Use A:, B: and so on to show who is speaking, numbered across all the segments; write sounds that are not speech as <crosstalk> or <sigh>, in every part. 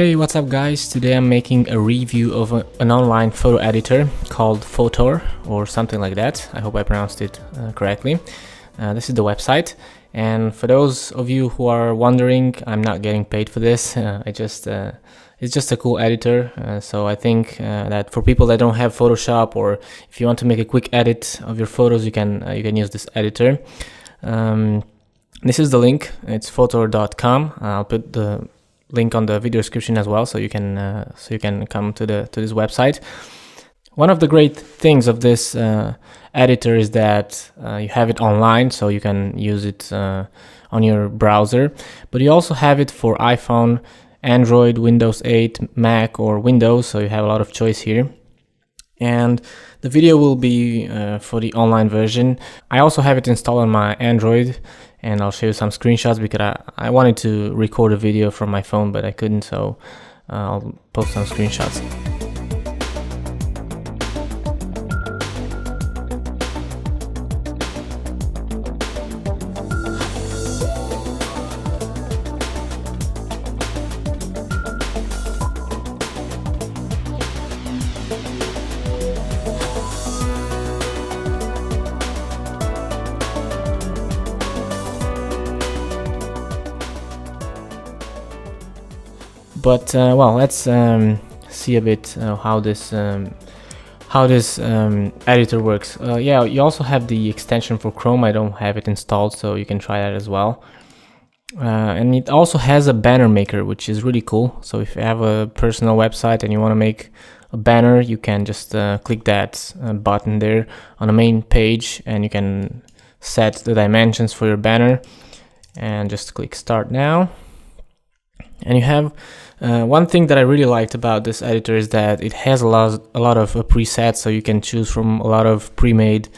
A: Hey, what's up guys? Today I'm making a review of a, an online photo editor called Fotor or something like that. I hope I pronounced it uh, correctly. Uh, this is the website and for those of you who are wondering, I'm not getting paid for this. <laughs> Uh, I just uh, it's just a cool editor. Uh, so I think uh, that for people that don't have Photoshop or if you want to make a quick edit of your photos, you can you can use this editor. Um, this is the link. It's fotor.com. I'll put the link on the video description as well, so you can uh, so you can come to the to this website. One of the great things of this uh, editor is that uh, you have it online, so you can use it uh, on your browser. But you also have it for iPhone, Android, Windows 8, Mac, or Windows, so you have a lot of choice here. And the video will be uh, for the online version. I also have it installed on my Android and I'll show you some screenshots because I, I wanted to record a video from my phone but I couldn't so uh, I'll post some screenshots. But uh, well let's um, see a bit uh, how this um, how this um, editor works. Uh, yeah you also have the extension for Chrome. I don't have it installed so you can try that as well. Uh, and it also has a banner maker which is really cool. So if you have a personal website and you want to make a banner you can just uh, click that uh, button there on the main page and you can set the dimensions for your banner. And just click start now. And you have uh, one thing that I really liked about this editor is that it has a lot, a lot of uh, presets, so you can choose from a lot of pre-made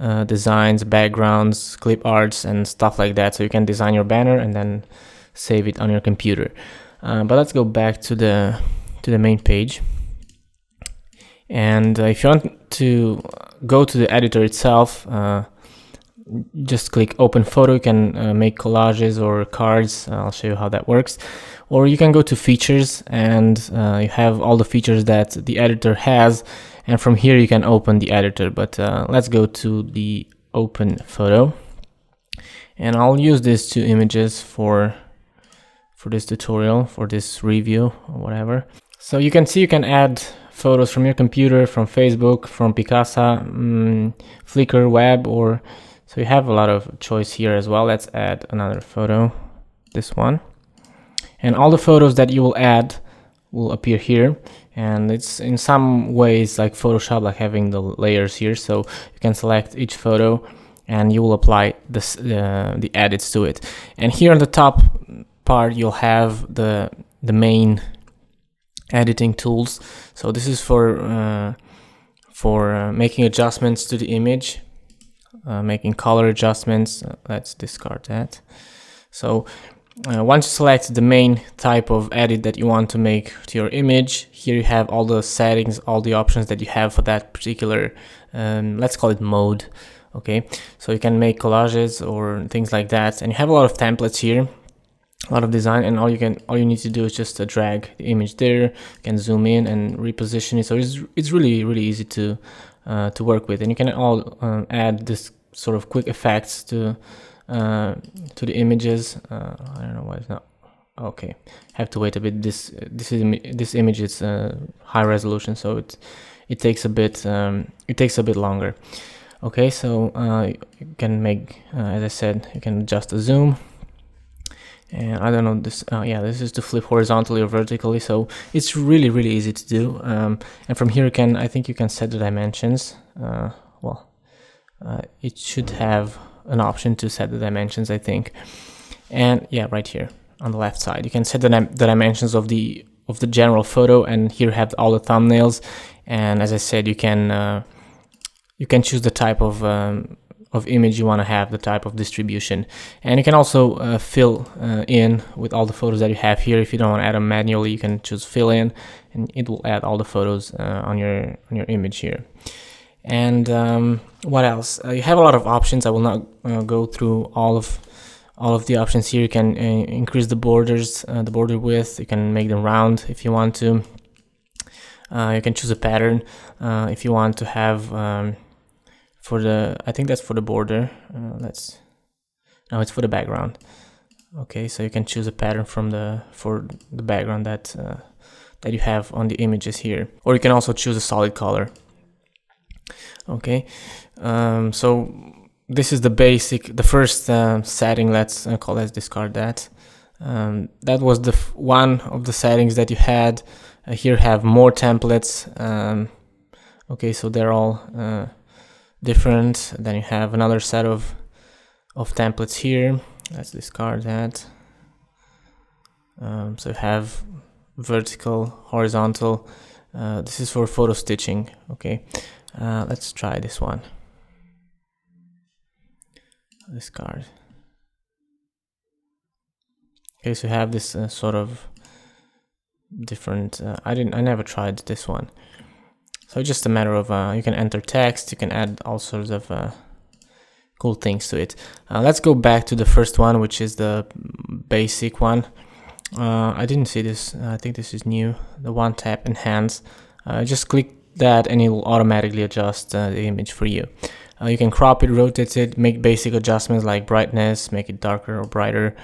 A: uh, designs, backgrounds, clip arts, and stuff like that. So you can design your banner and then save it on your computer. Uh, but let's go back to the to the main page. And if you want to go to the editor itself, uh, just click open photo you can uh, make collages or cards I'll show you how that works. Or you can go to features and uh, you have all the features that the editor has and from here you can open the editor. But uh, let's go to the open photo. And I'll use these two images for for this tutorial for this review or whatever. So you can see you can add photos from your computer from Facebook from Picasa um, Flickr web or so you have a lot of choice here as well. Let's add another photo, this one. And all the photos that you will add will appear here. And it's in some ways like Photoshop, like having the layers here. So you can select each photo and you will apply this, uh, the edits to it. And here on the top part, you'll have the, the main editing tools. So this is for, uh, for uh, making adjustments to the image uh, making color adjustments. Uh, let's discard that. So uh, once you select the main type of edit that you want to make to your image, here you have all the settings, all the options that you have for that particular, um, let's call it mode. Okay, so you can make collages or things like that, and you have a lot of templates here, a lot of design, and all you can, all you need to do is just uh, drag the image there. You can zoom in and reposition it. So it's it's really really easy to uh, to work with and you can all um, add this sort of quick effects to uh, to the images. Uh, I don't know why it's not okay. Have to wait a bit. This this is this image is uh, high resolution so it it takes a bit um, it takes a bit longer. Okay so uh, you can make as I said you can adjust the zoom. And I don't know this uh, yeah this is to flip horizontally or vertically so it's really really easy to do. Um, and from here you can I think you can set the dimensions uh, well uh, it should have an option to set the dimensions I think and yeah right here on the left side you can set the, the dimensions of the of the general photo and here have all the thumbnails and as I said you can uh, you can choose the type of um, of image you want to have, the type of distribution. And you can also uh, fill uh, in with all the photos that you have here. If you don't want to add them manually, you can choose fill in and it will add all the photos uh, on your on your image here. And um, what else? Uh, you have a lot of options. I will not uh, go through all of all of the options here. You can uh, increase the borders, uh, the border width. You can make them round if you want to. Uh, you can choose a pattern uh, if you want to have um, for the. I think that's for the border. Let's. No, it's for the background. Okay, so you can choose a pattern from the for the background that that you have on the images here, or you can also choose a solid color. Okay, um, so this is the basic, the first uh, setting. Let's uh, call let's discard that. Um, that was the one of the settings that you had. Uh, here have more templates. Um, okay, so they're all uh, different. Then you have another set of of templates here. Let's discard that. Um, so you have vertical, horizontal. Uh, this is for photo stitching. Okay, uh, let's try this one this card. Okay, so you have this uh, sort of different. Uh, I didn't. I never tried this one. So just a matter of uh, you can enter text. You can add all sorts of uh, cool things to it. Uh, let's go back to the first one, which is the basic one. I didn't see this. I think this is new. The one tap enhance. just click that, and it will automatically adjust the image for you. Uh, you can crop it, rotate it, make basic adjustments like brightness, make it darker or brighter,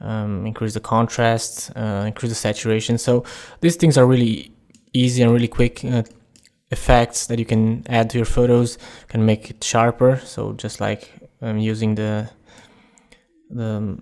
A: um, increase the contrast, uh, increase the saturation. So these things are really easy and really quick uh, effects that you can add to your photos. You can make it sharper. So just like um, using the the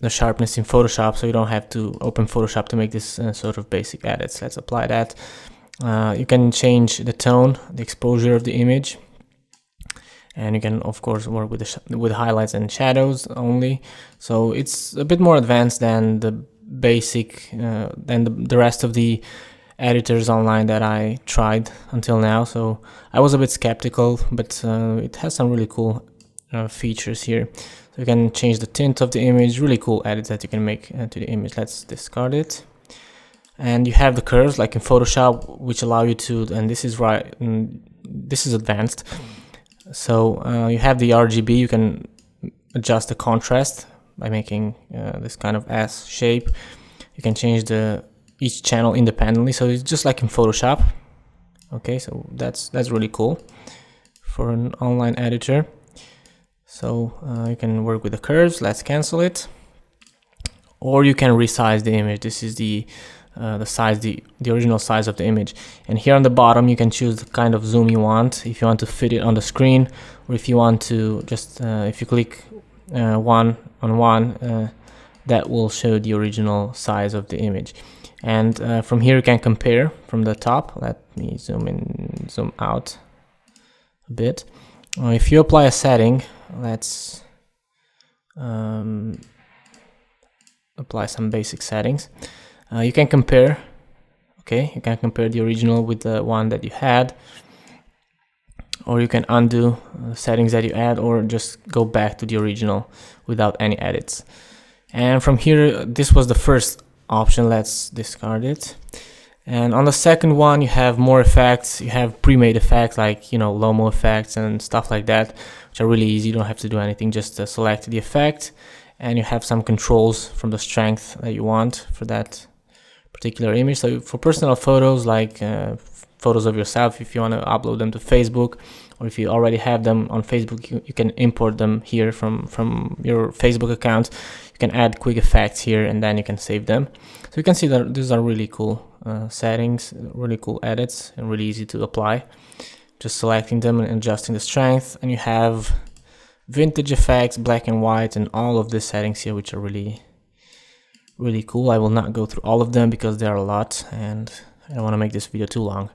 A: the sharpness in Photoshop, so you don't have to open Photoshop to make this uh, sort of basic edits. Let's apply that. Uh, you can change the tone, the exposure of the image. And you can of course work with the with highlights and shadows only. So it's a bit more advanced than the basic uh, than the, the rest of the editors online that I tried until now. So I was a bit skeptical but uh, it has some really cool uh, features here. So you can change the tint of the image really cool edits that you can make uh, to the image. Let's discard it and you have the curves like in Photoshop which allow you to and this is right mm, this is advanced so uh, you have the RGB, you can adjust the contrast by making uh, this kind of S shape. You can change the each channel independently, so it's just like in Photoshop. Okay, so that's that's really cool for an online editor. So uh, you can work with the curves. Let's cancel it, or you can resize the image. This is the uh, the size, the, the original size of the image. And here on the bottom, you can choose the kind of zoom you want, if you want to fit it on the screen, or if you want to just, uh, if you click uh, one on one, uh, that will show the original size of the image. And uh, from here, you can compare from the top. Let me zoom in, zoom out a bit. if you apply a setting, let's um, apply some basic settings. Uh, you can compare, okay, you can compare the original with the one that you had, or you can undo uh, settings that you add, or just go back to the original without any edits. And from here, this was the first option, let's discard it. And on the second one, you have more effects. You have pre-made effects like, you know, Lomo effects and stuff like that, which are really easy. You don't have to do anything, just uh, select the effect. And you have some controls from the strength that you want for that particular image. So for personal photos, like uh, photos of yourself, if you want to upload them to Facebook, or if you already have them on Facebook, you, you can import them here from, from your Facebook account. You can add quick effects here and then you can save them. So you can see that these are really cool uh, settings, really cool edits and really easy to apply. Just selecting them and adjusting the strength and you have vintage effects, black and white and all of the settings here which are really really cool. I will not go through all of them because there are a lot and I don't want to make this video too long.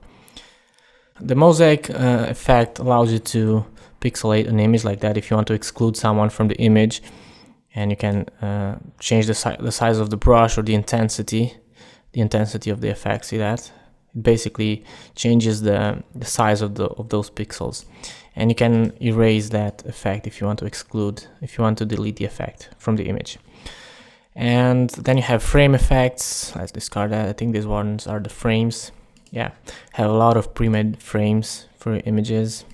A: The mosaic uh, effect allows you to pixelate an image like that if you want to exclude someone from the image and you can uh, change the, si the size of the brush or the intensity the intensity of the effect see that it basically changes the, the size of the of those pixels and you can erase that effect if you want to exclude if you want to delete the effect from the image and then you have frame effects. Let's discard that. I think these ones are the frames. Yeah have a lot of pre-made frames for images.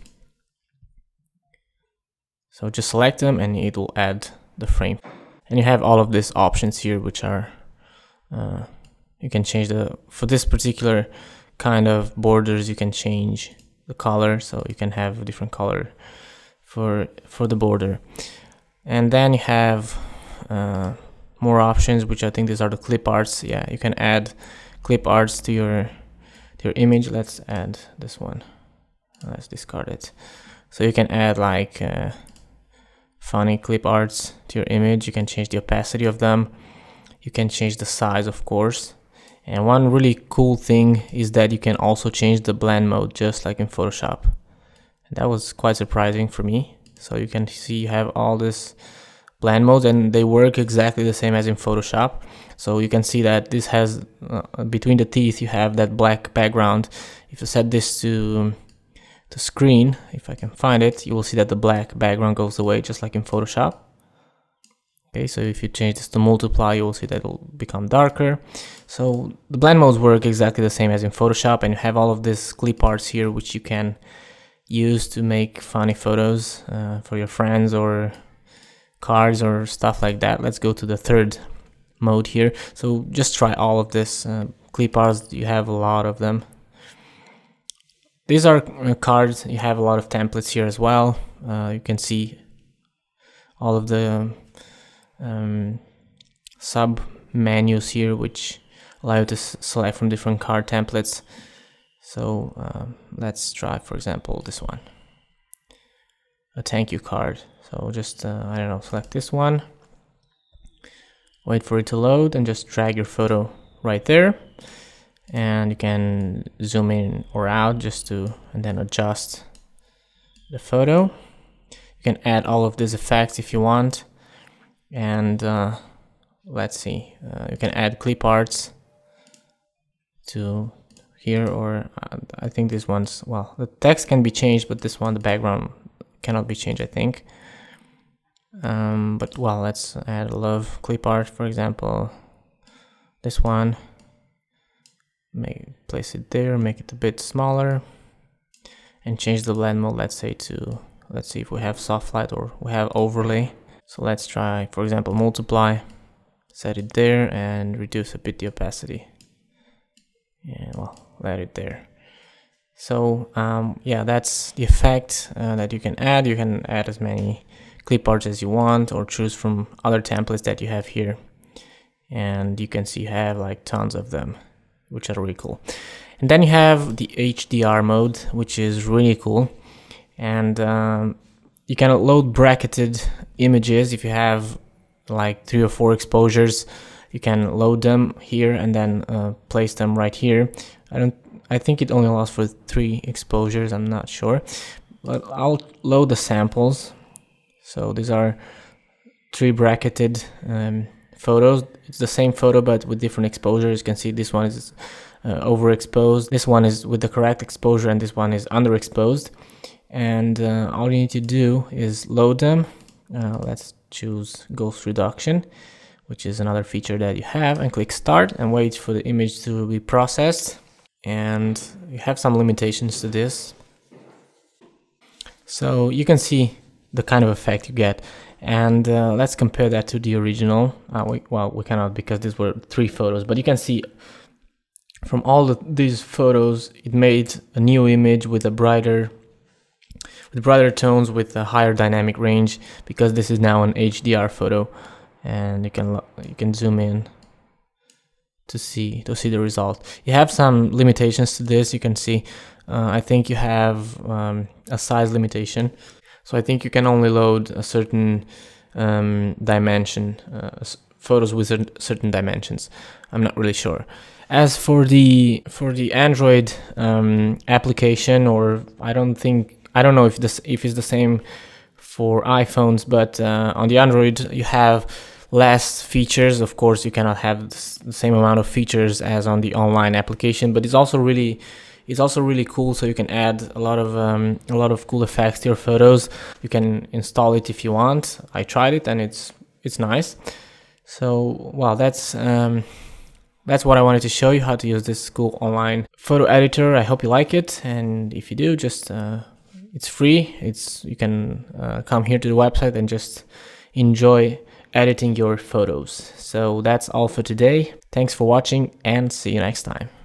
A: So just select them and it will add the frame. And you have all of these options here which are uh, you can change the for this particular kind of borders you can change the color. So you can have a different color for for the border. And then you have uh, more options which I think these are the clip arts. Yeah you can add clip arts to your to your image. Let's add this one. Let's discard it. So you can add like uh, funny clip arts to your image. You can change the opacity of them. You can change the size of course. And one really cool thing is that you can also change the blend mode just like in Photoshop. That was quite surprising for me. So you can see you have all this blend modes and they work exactly the same as in Photoshop. So you can see that this has uh, between the teeth you have that black background. If you set this to to screen if I can find it you will see that the black background goes away just like in Photoshop. Okay so if you change this to multiply you will see that it will become darker. So the blend modes work exactly the same as in Photoshop and you have all of these clip arts here which you can use to make funny photos uh, for your friends or cards or stuff like that. Let's go to the third mode here. So just try all of this uh, clip arts you have a lot of them. These are uh, cards. You have a lot of templates here as well. Uh, you can see all of the um, sub menus here which allow you to select from different card templates. So um, let's try for example this one. A thank you card so just uh, I don't know select this one. Wait for it to load and just drag your photo right there. And you can zoom in or out just to and then adjust the photo. You can add all of these effects if you want. And uh, let's see uh, you can add clip arts to here or uh, I think this one's well the text can be changed but this one the background cannot be changed I think um, but well let's add a love clip art for example this one make place it there make it a bit smaller and change the blend mode let's say to let's see if we have soft light or we have overlay so let's try, for example, multiply, set it there and reduce a bit the opacity. And well, let it there. So um, yeah, that's the effect uh, that you can add. You can add as many clip arts as you want or choose from other templates that you have here. And you can see you have like tons of them, which are really cool. And then you have the HDR mode, which is really cool. And um, you can load bracketed images if you have like three or four exposures you can load them here and then uh, place them right here I don't I think it only allows for three exposures I'm not sure but I'll load the samples so these are three bracketed um, photos. It's the same photo but with different exposures. You can see this one is uh, overexposed. This one is with the correct exposure and this one is underexposed. And uh, all you need to do is load them. Uh, let's choose ghost reduction which is another feature that you have and click start and wait for the image to be processed. And you have some limitations to this. So you can see the kind of effect you get and uh, let's compare that to the original uh, we, well we cannot because these were three photos but you can see from all the, these photos it made a new image with a brighter with brighter tones with a higher dynamic range because this is now an HDR photo and you can you can zoom in to see to see the result. You have some limitations to this. You can see uh, I think you have um, a size limitation. So I think you can only load a certain um, dimension, uh, photos with certain dimensions. I'm not really sure. As for the for the Android um, application, or I don't think I don't know if this if it's the same for iPhones, but uh, on the Android you have less features. Of course, you cannot have the same amount of features as on the online application, but it's also really it's also really cool. So you can add a lot of um, a lot of cool effects to your photos. You can install it if you want. I tried it and it's it's nice. So well, that's. Um, that's what I wanted to show you how to use this cool online photo editor. I hope you like it, and if you do, just uh, it's free it's you can uh, come here to the website and just enjoy editing your photos. So that's all for today. Thanks for watching and see you next time.